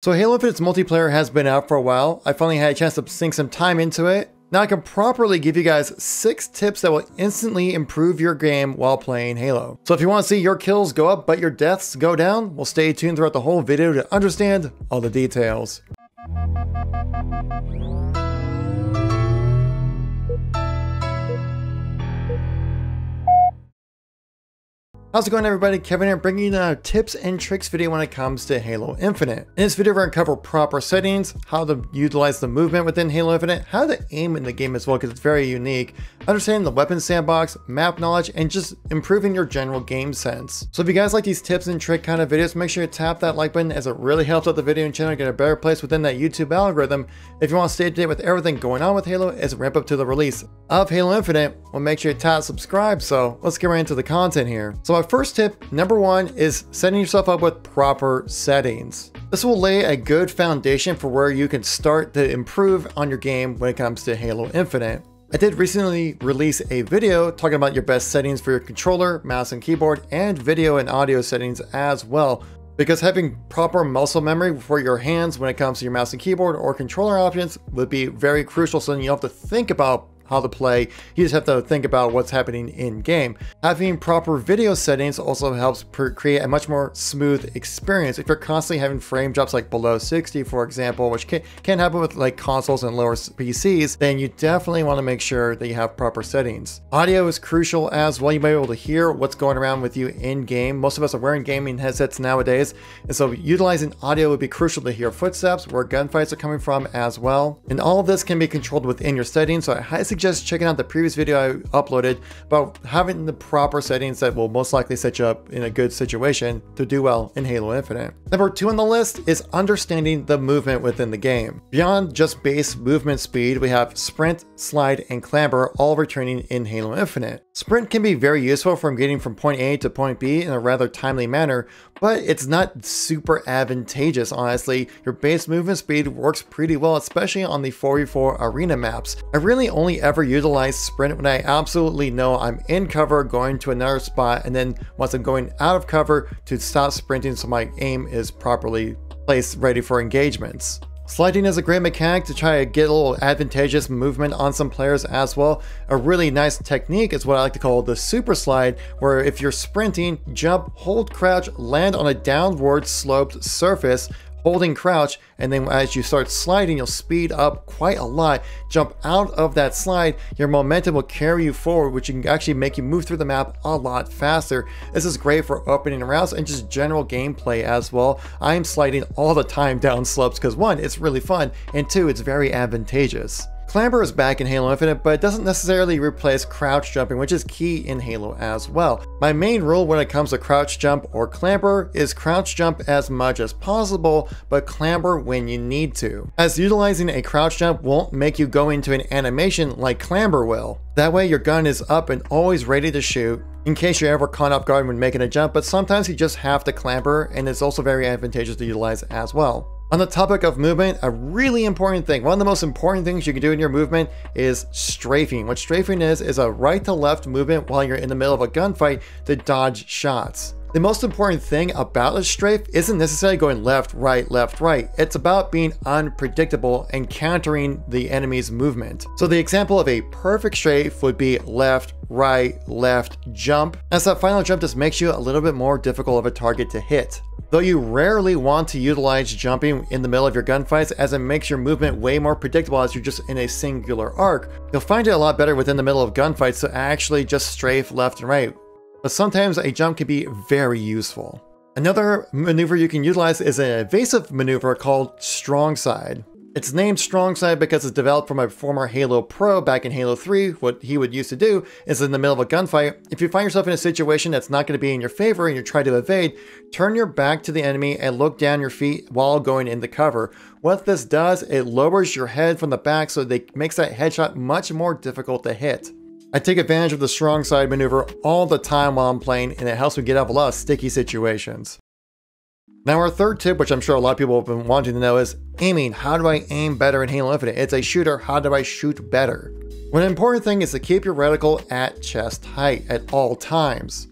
So Halo Infinite's multiplayer has been out for a while. I finally had a chance to sink some time into it. Now I can properly give you guys 6 tips that will instantly improve your game while playing Halo. So if you want to see your kills go up but your deaths go down, well stay tuned throughout the whole video to understand all the details. How's it going everybody? Kevin here bringing you a tips and tricks video when it comes to Halo Infinite. In this video we're going to cover proper settings, how to utilize the movement within Halo Infinite, how to aim in the game as well because it's very unique, understanding the weapon sandbox, map knowledge, and just improving your general game sense. So if you guys like these tips and trick kind of videos, make sure you tap that like button as it really helps out the video and channel get a better place within that YouTube algorithm. If you want to stay up to date with everything going on with Halo as it ramp up to the release of Halo Infinite, well make sure you tap subscribe. So let's get right into the content here. So first tip, number one, is setting yourself up with proper settings. This will lay a good foundation for where you can start to improve on your game when it comes to Halo Infinite. I did recently release a video talking about your best settings for your controller, mouse and keyboard, and video and audio settings as well. Because having proper muscle memory for your hands when it comes to your mouse and keyboard or controller options would be very crucial so you have to think about how to play. You just have to think about what's happening in game. Having proper video settings also helps create a much more smooth experience. If you're constantly having frame drops like below 60, for example, which can, can happen with like consoles and lower PCs, then you definitely want to make sure that you have proper settings. Audio is crucial as well. You might be able to hear what's going around with you in game. Most of us are wearing gaming headsets nowadays, and so utilizing audio would be crucial to hear footsteps, where gunfights are coming from as well. And all of this can be controlled within your settings, so I highly suggest checking out the previous video I uploaded about having the proper settings that will most likely set you up in a good situation to do well in Halo Infinite. Number two on the list is understanding the movement within the game. Beyond just base movement speed, we have sprint, slide, and clamber all returning in Halo Infinite. Sprint can be very useful from getting from point A to point B in a rather timely manner, but it's not super advantageous, honestly. Your base movement speed works pretty well, especially on the 4v4 arena maps. I really only ever utilize sprint when I absolutely know I'm in cover going to another spot, and then once I'm going out of cover to stop sprinting so my aim is properly placed ready for engagements. Sliding is a great mechanic to try to get a little advantageous movement on some players as well. A really nice technique is what I like to call the super slide, where if you're sprinting, jump, hold crouch, land on a downward sloped surface, holding crouch, and then as you start sliding, you'll speed up quite a lot. Jump out of that slide, your momentum will carry you forward, which can actually make you move through the map a lot faster. This is great for opening rounds and just general gameplay as well. I am sliding all the time down slopes because one, it's really fun, and two, it's very advantageous. Clamber is back in Halo Infinite, but it doesn't necessarily replace crouch jumping, which is key in Halo as well. My main rule when it comes to crouch jump or clamber is crouch jump as much as possible, but clamber when you need to. As utilizing a crouch jump won't make you go into an animation like clamber will. That way your gun is up and always ready to shoot, in case you're ever caught off guard when making a jump, but sometimes you just have to clamber, and it's also very advantageous to utilize as well. On the topic of movement, a really important thing, one of the most important things you can do in your movement is strafing. What strafing is, is a right to left movement while you're in the middle of a gunfight to dodge shots. The most important thing about a strafe isn't necessarily going left, right, left, right. It's about being unpredictable and countering the enemy's movement. So the example of a perfect strafe would be left, right, left, jump, as that final jump just makes you a little bit more difficult of a target to hit. Though you rarely want to utilize jumping in the middle of your gunfights as it makes your movement way more predictable as you're just in a singular arc, you'll find it a lot better within the middle of gunfights to actually just strafe left and right, but sometimes a jump can be very useful. Another maneuver you can utilize is an evasive maneuver called Strong Side. It's named Strong Side because it's developed from a former Halo Pro back in Halo 3. What he would used to do is in the middle of a gunfight, if you find yourself in a situation that's not going to be in your favor and you're trying to evade, turn your back to the enemy and look down your feet while going into cover. What this does, it lowers your head from the back so it makes that headshot much more difficult to hit. I take advantage of the strong side maneuver all the time while I'm playing, and it helps me get out of a lot of sticky situations. Now our third tip, which I'm sure a lot of people have been wanting to know is aiming. How do I aim better in Halo Infinite? It's a shooter, how do I shoot better? One important thing is to keep your reticle at chest height at all times.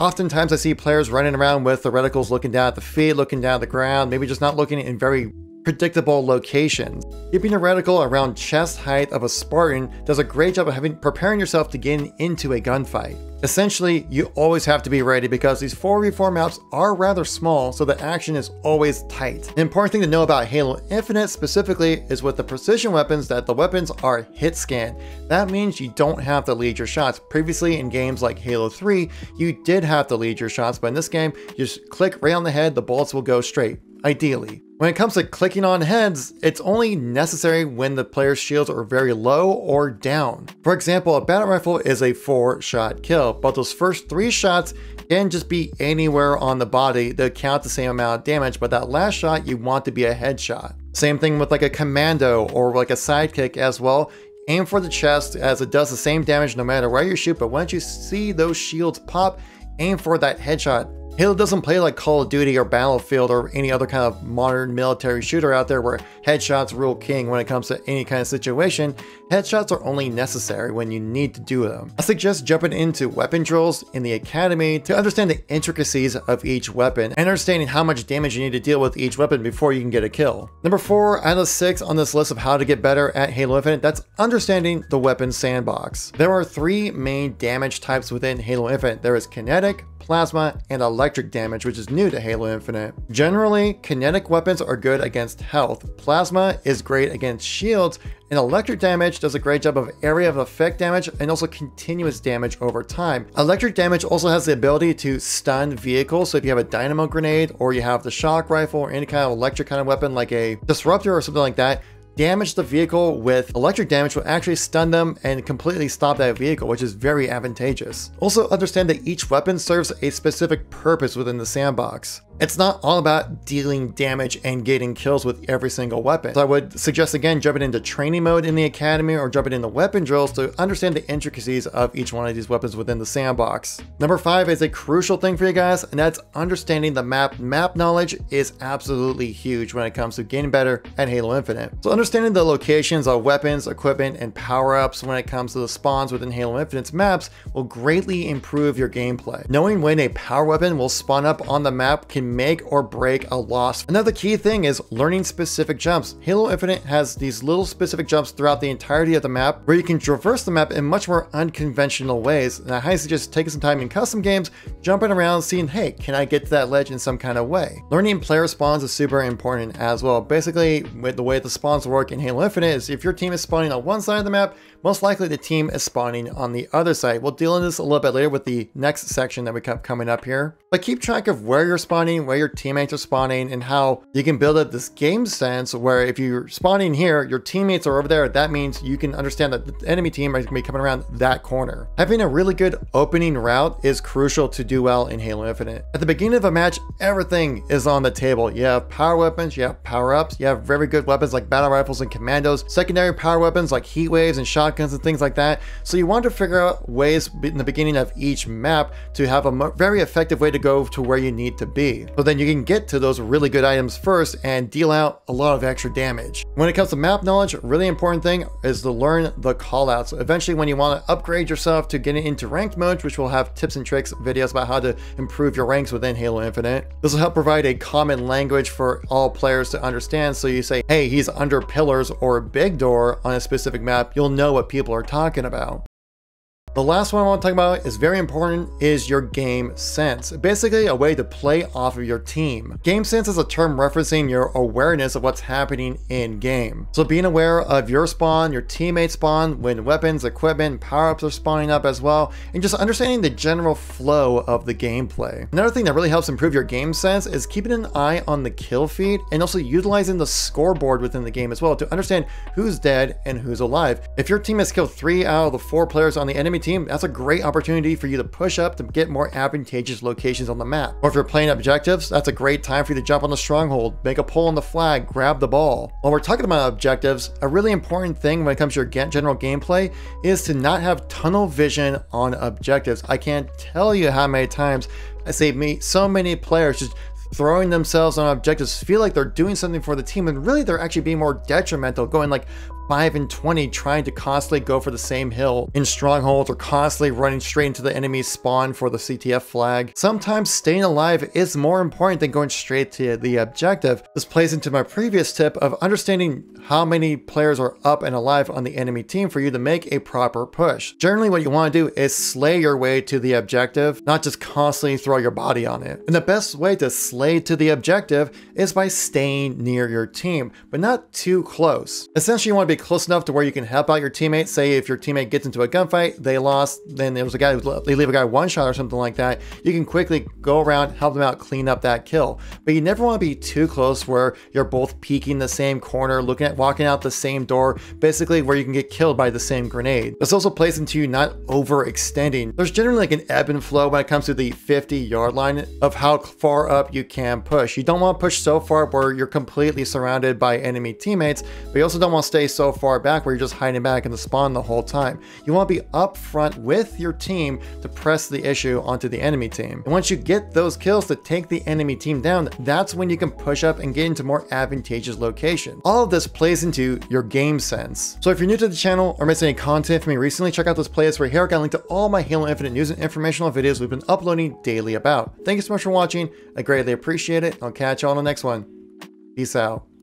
Oftentimes I see players running around with the reticles looking down at the feet, looking down at the ground, maybe just not looking in very predictable locations. Keeping a reticle around chest height of a Spartan does a great job of having preparing yourself to get into a gunfight. Essentially, you always have to be ready because these 4v4 maps are rather small, so the action is always tight. An important thing to know about Halo Infinite specifically is with the precision weapons that the weapons are hit scan. That means you don't have to lead your shots. Previously in games like Halo 3, you did have to lead your shots, but in this game, you just click right on the head, the bullets will go straight ideally. When it comes to clicking on heads, it's only necessary when the player's shields are very low or down. For example, a battle rifle is a 4 shot kill, but those first 3 shots can just be anywhere on the body to count the same amount of damage, but that last shot you want to be a headshot. Same thing with like a commando or like a sidekick as well. Aim for the chest as it does the same damage no matter where you shoot, but once you see those shields pop, aim for that headshot Halo doesn't play like Call of Duty or Battlefield or any other kind of modern military shooter out there where headshots rule king when it comes to any kind of situation. Headshots are only necessary when you need to do them. I suggest jumping into weapon drills in the academy to understand the intricacies of each weapon and understanding how much damage you need to deal with each weapon before you can get a kill. Number 4 out of 6 on this list of how to get better at Halo Infinite, that's understanding the weapon sandbox. There are three main damage types within Halo Infinite. There is kinetic, plasma, and electric damage, which is new to Halo Infinite. Generally, kinetic weapons are good against health, plasma is great against shields, and electric damage does a great job of area of effect damage and also continuous damage over time. Electric damage also has the ability to stun vehicles, so if you have a dynamo grenade or you have the shock rifle or any kind of electric kind of weapon like a disruptor or something like that, damage the vehicle with electric damage will actually stun them and completely stop that vehicle, which is very advantageous. Also understand that each weapon serves a specific purpose within the sandbox. It's not all about dealing damage and getting kills with every single weapon. So I would suggest again jumping into training mode in the academy or jumping into weapon drills to understand the intricacies of each one of these weapons within the sandbox. Number five is a crucial thing for you guys, and that's understanding the map. Map knowledge is absolutely huge when it comes to getting better at Halo Infinite. So understanding the locations of weapons, equipment, and power-ups when it comes to the spawns within Halo Infinite's maps will greatly improve your gameplay. Knowing when a power weapon will spawn up on the map can make or break a loss. Another key thing is learning specific jumps. Halo Infinite has these little specific jumps throughout the entirety of the map where you can traverse the map in much more unconventional ways. And I highly suggest taking some time in custom games, jumping around, seeing, hey, can I get to that ledge in some kind of way? Learning player spawns is super important as well. Basically, with the way the spawns work in Halo Infinite is if your team is spawning on one side of the map, most likely the team is spawning on the other side. We'll deal in this a little bit later with the next section that we have coming up here. But keep track of where you're spawning, where your teammates are spawning, and how you can build up this game sense where if you're spawning here, your teammates are over there. That means you can understand that the enemy team is going to be coming around that corner. Having a really good opening route is crucial to do well in Halo Infinite. At the beginning of a match, everything is on the table. You have power weapons, you have power-ups, you have very good weapons like battle rifles and commandos, secondary power weapons like heat waves and shotguns and things like that. So you want to figure out ways in the beginning of each map to have a very effective way to go to where you need to be. So then you can get to those really good items first and deal out a lot of extra damage. When it comes to map knowledge, really important thing is to learn the callouts. Eventually when you want to upgrade yourself to getting into ranked modes, which will have tips and tricks videos about how to improve your ranks within Halo Infinite. This will help provide a common language for all players to understand. So you say, hey, he's under pillars or big door on a specific map, you'll know what people are talking about. The last one I want to talk about is very important is your game sense. Basically a way to play off of your team. Game sense is a term referencing your awareness of what's happening in game. So being aware of your spawn, your teammate spawn, when weapons, equipment, power-ups are spawning up as well, and just understanding the general flow of the gameplay. Another thing that really helps improve your game sense is keeping an eye on the kill feed and also utilizing the scoreboard within the game as well to understand who's dead and who's alive. If your team has killed three out of the four players on the enemy enemy team, that's a great opportunity for you to push up to get more advantageous locations on the map. Or if you're playing objectives, that's a great time for you to jump on the stronghold, make a pull on the flag, grab the ball. While we're talking about objectives, a really important thing when it comes to your general gameplay is to not have tunnel vision on objectives. I can't tell you how many times I see me so many players just throwing themselves on objectives feel like they're doing something for the team and really they're actually being more detrimental, going like 5 and 20 trying to constantly go for the same hill in strongholds or constantly running straight into the enemy's spawn for the CTF flag. Sometimes staying alive is more important than going straight to the objective. This plays into my previous tip of understanding how many players are up and alive on the enemy team for you to make a proper push. Generally what you want to do is slay your way to the objective, not just constantly throw your body on it. And the best way to slay to the objective is by staying near your team, but not too close. Essentially you want to be close enough to where you can help out your teammates. Say if your teammate gets into a gunfight, they lost, then there was a guy who they leave a guy one shot or something like that. You can quickly go around, help them out, clean up that kill. But you never want to be too close where you're both peeking the same corner, looking at walking out the same door, basically where you can get killed by the same grenade. This also plays into you not overextending. There's generally like an ebb and flow when it comes to the 50 yard line of how far up you can push. You don't want to push so far where you're completely surrounded by enemy teammates, but you also don't want to stay so far back where you're just hiding back in the spawn the whole time. You want to be up front with your team to press the issue onto the enemy team. And once you get those kills to take the enemy team down, that's when you can push up and get into more advantageous locations. All of this plays into your game sense. So if you're new to the channel or missed any content from me recently, check out this playlist right here. I got a link to all my Halo Infinite news and informational videos we've been uploading daily about. Thank you so much for watching. I greatly appreciate it. I'll catch you on the next one. Peace out.